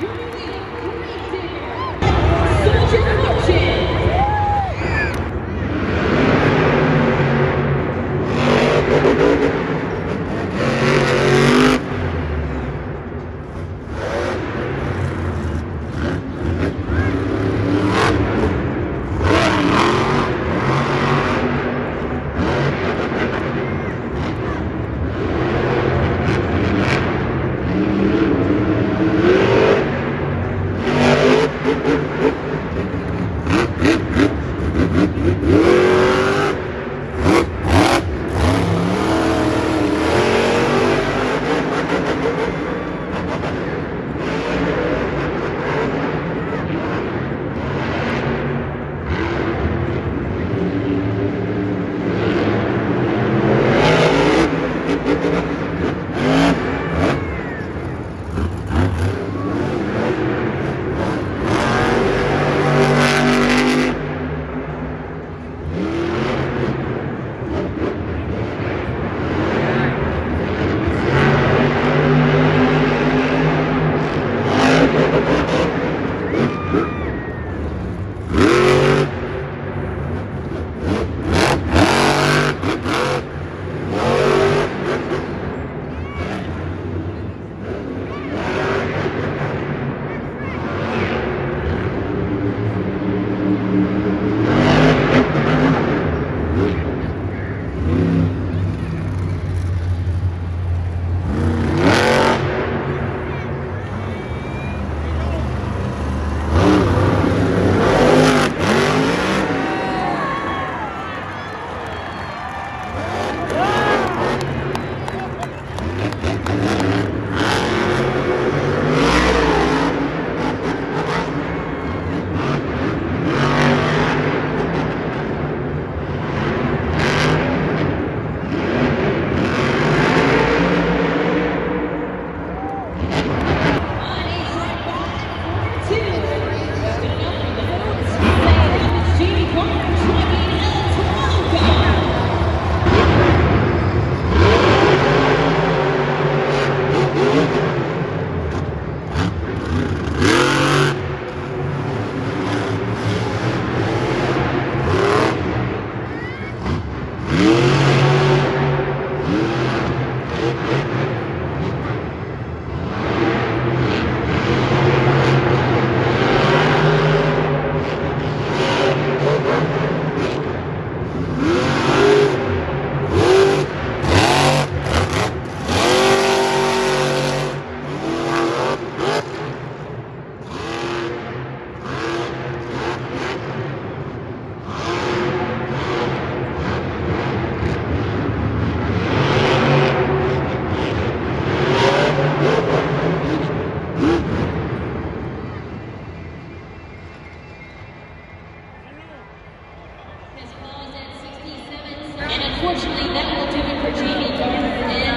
You're really, you're Unfortunately, that will do it for Jamie